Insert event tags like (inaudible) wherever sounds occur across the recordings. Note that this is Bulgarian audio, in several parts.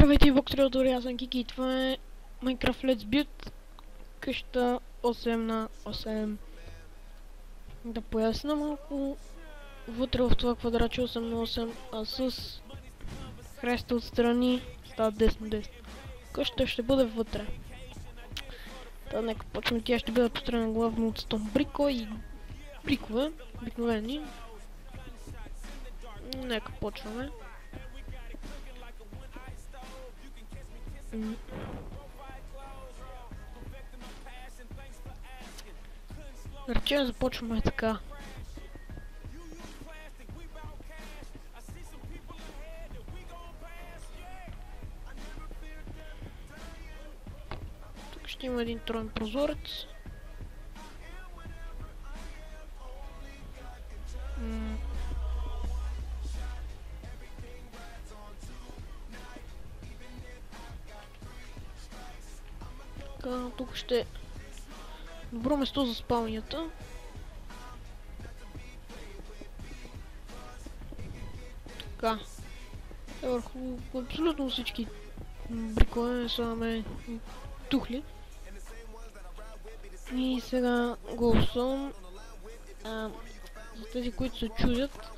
Здравейте, Воктрилдор, аз съм Кики и това е Minecraft Let's Build къща 8 на 8 Да поясна малко вътре в това квадратче 8 на 8 а с хреста отстрани става 10 на 10 Къщата ще бъде вътре. Та нека почнем, тя ще бъде построена главно от стон брико и брикове, обикновени. Нека почваме Речем започваме така. Тук ще има един троен прозорец. Ще... Добро место за спалнята. Така. Е, върху абсолютно всички брикове слагаме тухли. И сега Голсон. За тези, които се чудят,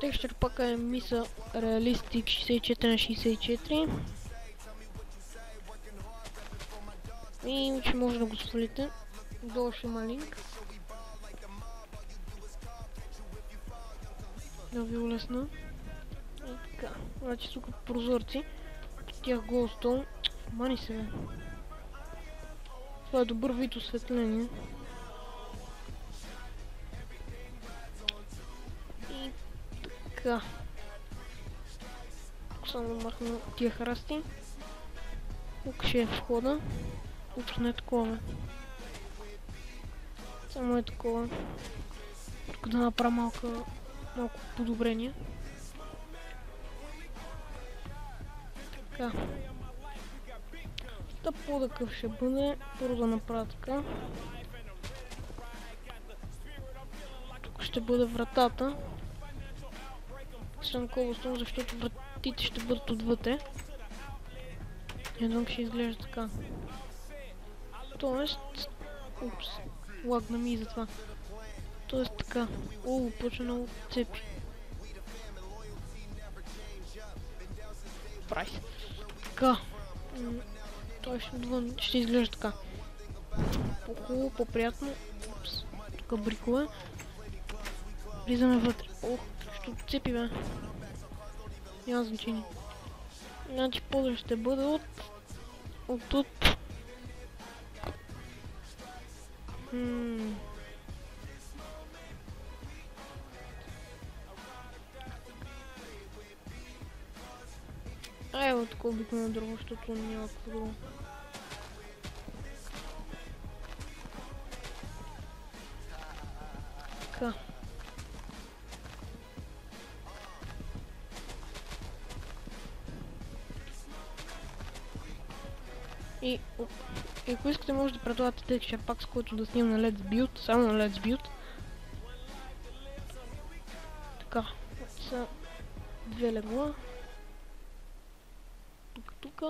текстър пака е миса Realistic 64 на 64. И че може да го свалите. Долу ще има линк. Да ви улесна. И така. Значи тук прозорци. Тях голстон. Мани се. Това е добър вид осветление. И така. Само махна тия храсти. Тук ще е входа. Не е такова. Само е такова. Тук да направя малко, малко подобрение. Така. Та по-такъв ще бъде. Първо да направя така. Тук ще бъде вратата. Съм колостон, защото вратите ще бъдат отвътре. Едно ще изглежда така. Тоест... Упс. Лагна ми и затова. Тоест така. О, почва много цепи. Прави се. Така. Той ще, отвън, ще изглежда така. По-хубаво, по-приятно. Упс. Тук брикове. Влизаме вътре. Ох, ще цепи бе. Няма значение. Значи пода ще бъде от... От тут. Hmm. Ай, от такова обикновено дърво, защото няма какво друго. Може да предлагате текстчер пак с който да снимам на Let's Build, само на Let's Build. Така, са две легла. Тук, тук.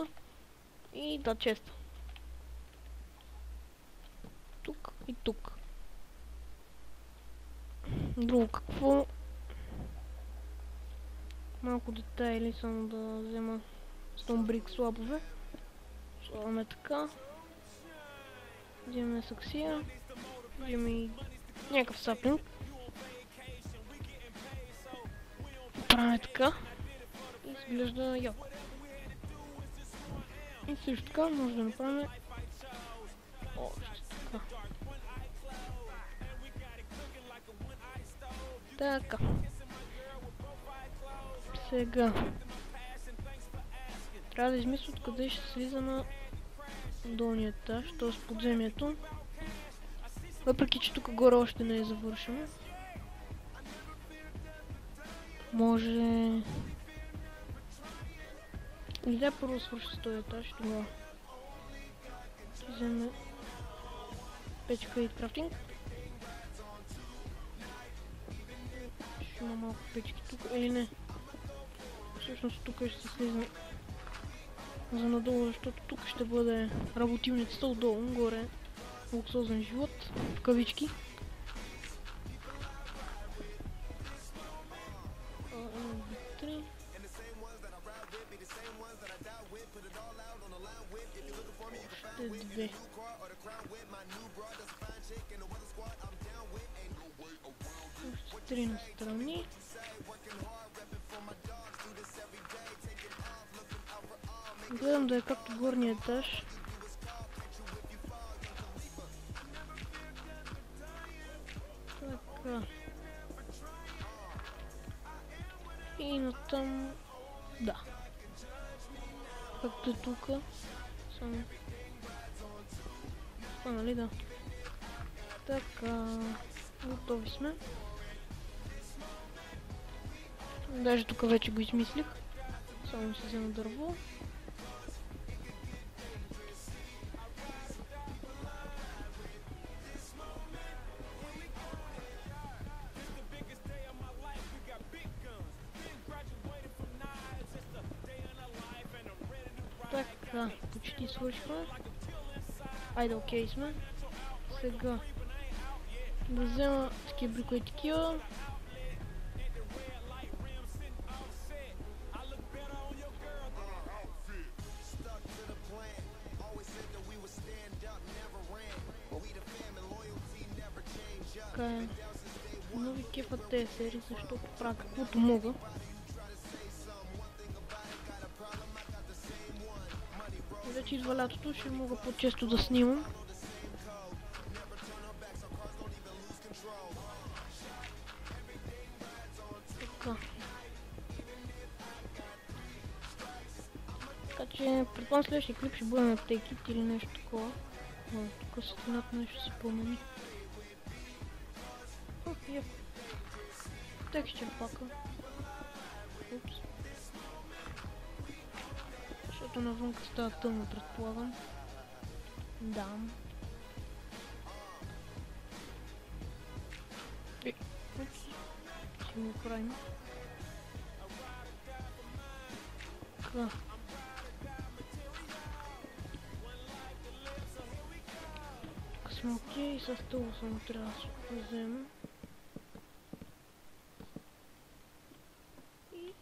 И да, честа. Тук и тук. Друго какво? Малко детайли само да взема стомбрик слабове. Слагаме така. Взимаме саксия. Взимаме и някакъв саплинг. Правим така. И изглежда яко. И също така може да направим още така. Така. Сега. Трябва да измисля откъде ще слиза на долния етаж, т.е. подземието. Въпреки, че тук горе още не е завършено. Може... Или да първо свърши с този етаж, тогава. Ще вземе печка крафтинг. Ще има малко печки тук, или не. Всъщност тук ще се слиза за надолу, защото тук ще бъде работилницата отдолу, горе луксозен живот, в кавички. Както горния етаж. Така. И натам... Да. Както. Само... А, нали да? Така... Готови сме. Даже тук вече го измислих. Само си взема дърво. Свършва. Айде, окей сме. Сега да взема такива брикове такива. Така е. Много кефат тези серии, защото правя каквото мога. Идва лятото, ще мога по-често да снимам. Така. Така че предполагам следващия клип ще бъде на Take или нещо такова. О, тук светлината нещо се промени. О, я. Текстчер пака. Упс. Защото навънка става тъмно, предполагам. Да. Е. Ще го правим. Така. Сме окей, с това само трябва да взема. И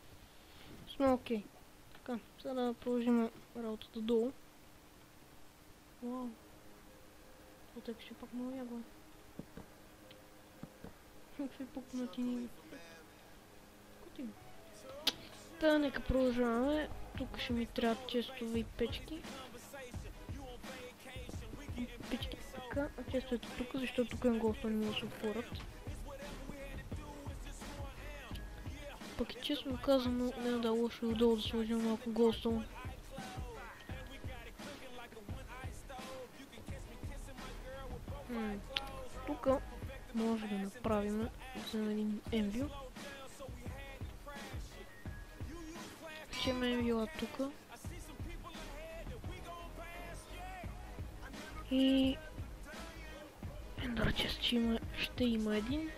сме окей. Така, сега да продължим работата долу. Вау. Това ще пак много ягла. Какви пукнатини. Готино. Та, нека продължаваме. Тук ще ми трябват честови печки. Печки така, а честовете тук, защото тук е госто не могат да се отворят. Пък и честно казано, не е да е лошо и отдолу да сложим малко госто. Тук може да направим за един енвил. Качем енвила тук. И Ендър чест ще има, ще има един.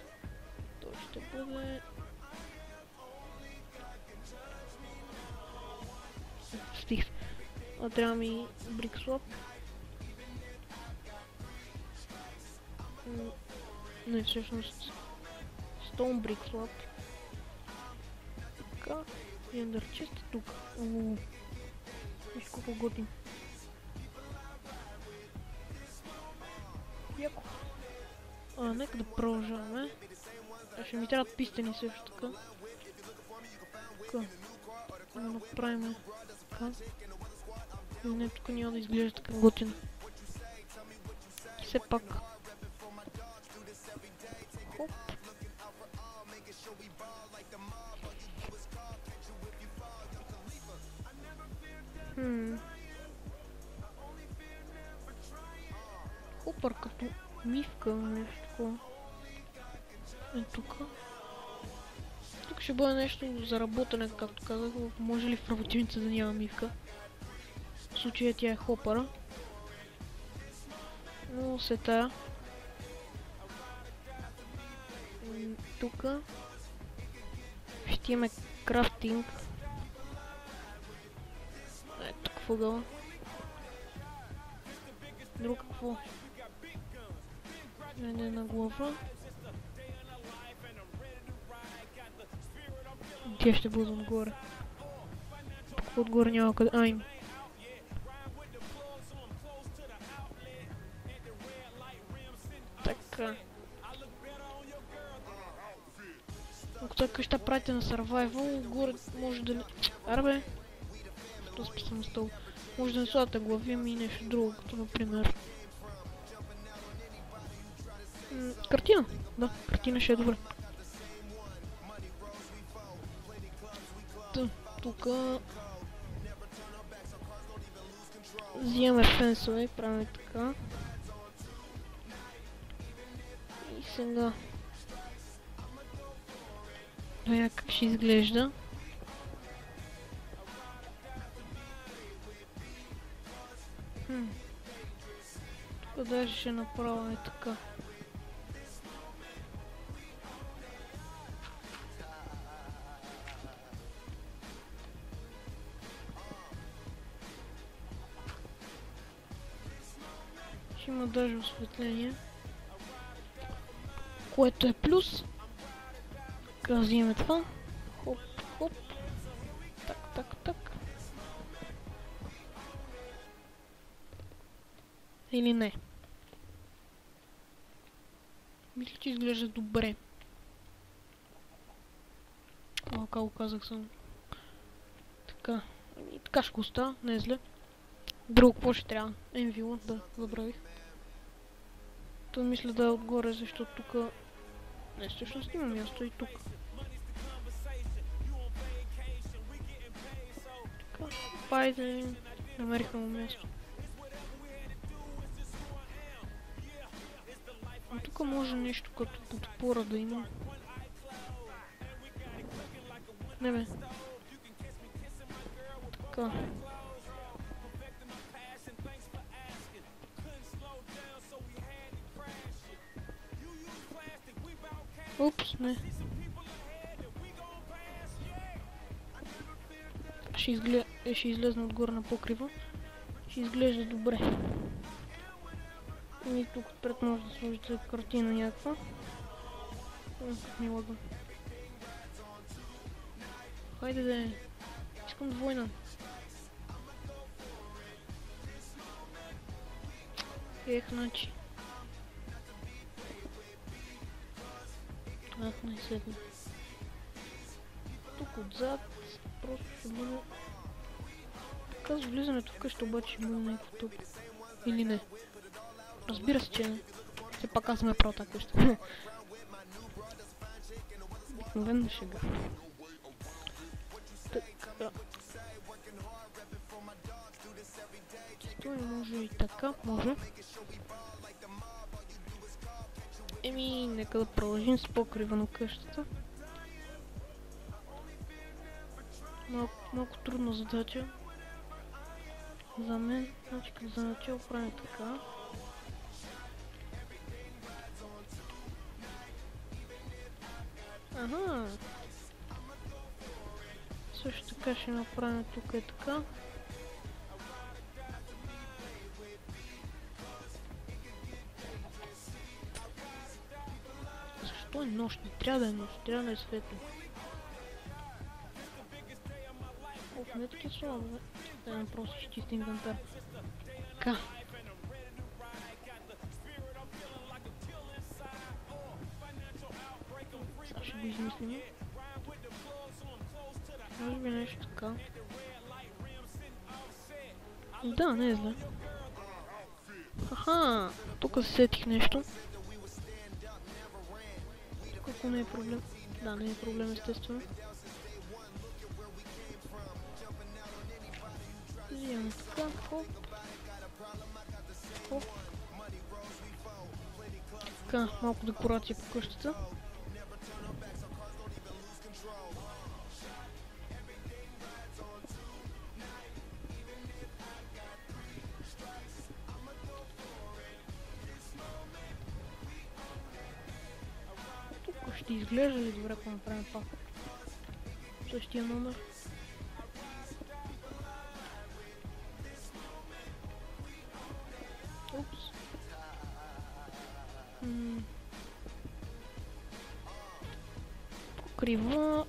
Той ще бъде... А трябва ми брикслоп. Не, всъщност... Stone брикслоп. Така. И ендър чест е тук. Виж колко готин. Яко. А, нека да продължаваме. Ще ми трябват пистени също така. Така. Да направим така. И не, тук няма да изглежда така готино. Все пак. Хоп. Хм. Хупър като мивка, нещо такова. Е тук. Тук ще бъде нещо за работене, както казах. Може ли в работилница да няма мивка? В случая тя е хопъра. Но се тая. Тук ще имаме крафтинг. Е, тук въгъла. Друг какво? Не, една глава. Така ще правите на survival, горе може да не... Аре бе! Що списам с това? Може да не слагате глави, ами и нещо друго, като например... М, картина! Да, картина ще е тука... Взимаме фенсове и правим така. И сега... Гледа как ще изглежда. Хм. Тук даже ще направя е така. Осветление. Което е плюс. Така, взимаме това. Хоп, хоп. Так, так, так. Или не? Мисля, че изглежда добре. Как го казах съм. Така. И така ще го оставя, не е зле. Друго какво ще трябва? Envil, да, забравих. То мисля да е отгоре, защото тук... Не, всъщност има място и тук. Така, пайде, намериха му място. А тук може нещо като подпора да има. Не бе. Така. Не. Ще, изгле... е, ще излезна отгоре на покрива. Ще изглежда добре. И тук отпред може да сложите картина някаква. Как. Хайде да е. Искам двойна. Ех, значи. Ах, най-сетне. Тук отзад просто ще бъде... Така с влизането в къща обаче ще някакво тъпо. Или не. Разбира се, че не. Все пак аз съм е прав тази къща. Обикновено шега. Така. Стой, (laughs) може и така, може. Еми, нека да продължим с покрива на къщата. Малко, малко трудна задача. За мен, значи като за начало правим така. Ага. Също така ще направим тук е така. Е нощ? Не трябва да е нощ, трябва да е светло. Оф, не такива слабо, бе. Да, просто ще инвентар. Така. Сега ще го измислим. Може би нещо така. Да, не е зле. Хаха, тук се сетих нещо. Ако не е проблем. Да, не е проблем, естествено. Взимаме така, хоп. Така, малко декорация по къщата. Ти изглежда ли добре, ако направим пак. Същия номер. Упс. криво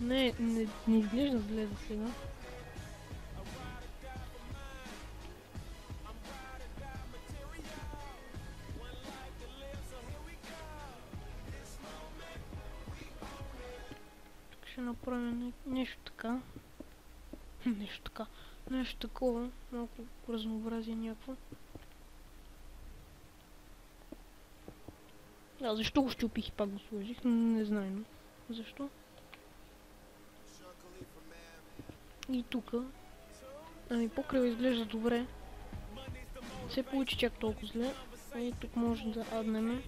Не, не, не изглежда зле за сега. Ще направим не- нещо така. (laughs) нещо така. Нещо такова. Малко разнообразие някакво. Да, защо го щупих и пак го сложих? Не знам. Защо? И тук. Ами покрива изглежда добре. Се получи чак толкова зле. И тук може да аднем.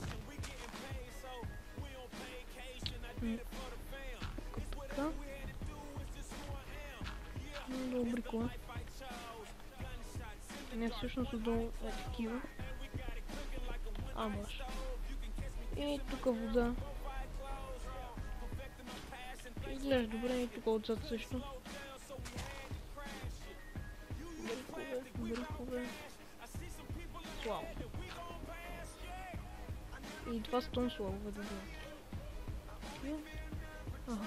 Кола. Не, всъщност отдолу е такива. А, може. И тук вода. Изглежда добре и тук отзад също. Бъркове, бъркове. Слава. И два стон славове да бъдат. Ага.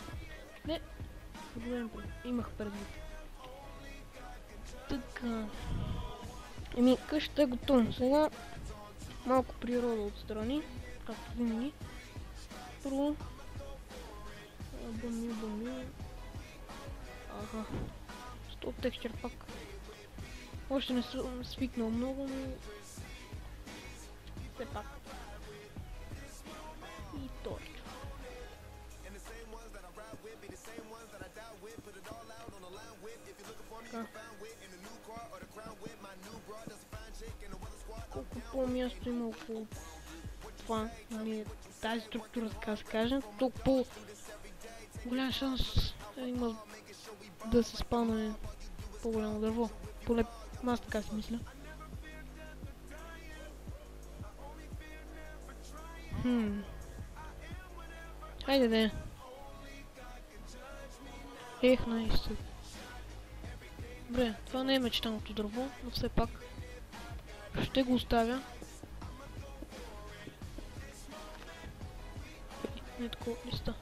Не. Имах предвид. Еми, къщата е готова. Сега малко природа отстрани, както винаги. Първо. Бамил, бамил. Ага. 100 текстчер пак. Още не съм свикнал много, но... Все пак. И точно. Колко по-място има около това, нали, тази структура, така да се каже, толкова по голям шанс е, има да се спалне по-голямо дърво. Поне аз така си мисля. Хм. Хайде де. Ех, наистина. Добре, това не е мечтаното дърво, но все пак ще го оставя. Не такова листа.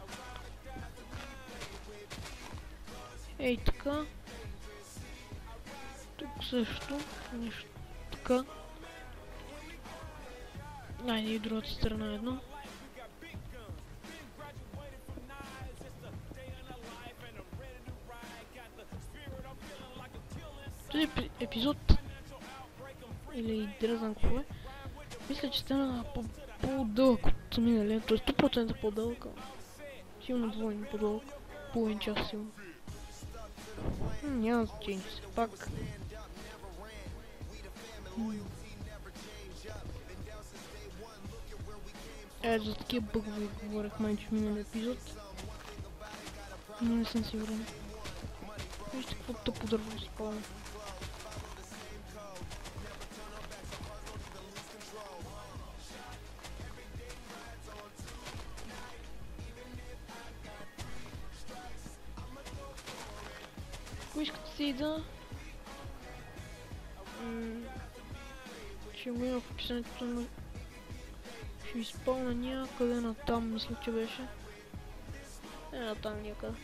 Ей така. Тук също нещо така. Айде и другата страна едно. Този епи- епизод или знам какво е, мисля, че стана по- по-дълъг от миналия, т.е. 100% по-дълъг. Силно двойно по-дълъг. Половин час силно. Няма значение, все пак. Е, за такива бъгове говорех май, че в миналия епизод. Но не съм сигурен. Вижте какво тъпо дърво спалва. Ако искате си да... м, Ще го има в описанието на... Ще изпълня някъде на там, мисля, че беше. Е, на там някъде.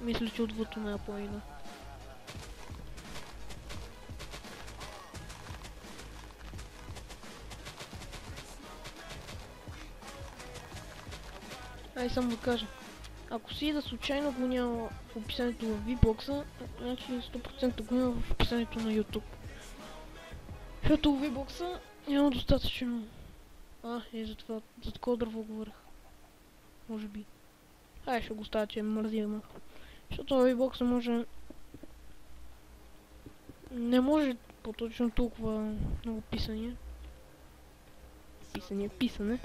Мисля, че отвъд на половина. Ай, само да кажа. Ако си да случайно го няма в описанието в VBOX, значи 100% го има в описанието на YouTube. Защото в VBOX няма достатъчно. А, е за това, за такова дърво говорех. Може би. Ай, ще го оставя, че ме мързи ама. Защото в VBOX може... Не може по-точно толкова много писания. Писания, писане.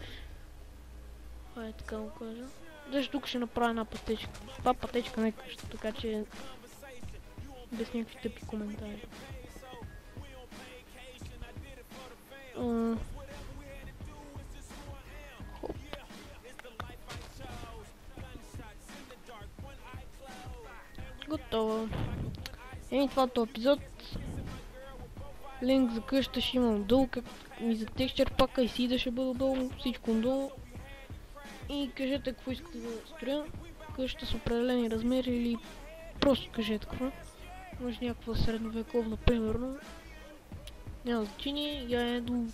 Ай, така го кажа. Даже тук ще направя една пътечка. Това пътечка не е къща, така че... Без някакви тъпи коментари. Хоп. Готово. Ей, това е епизод. Линк за къща ще имам долу, как и за текстчер пака и си да ще бъде долу, всичко долу. И кажете какво искате да строя. Къща с определени размери или просто кажете какво. Може някаква средновековна, примерно. Няма значение. Я е до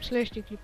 следващия клип.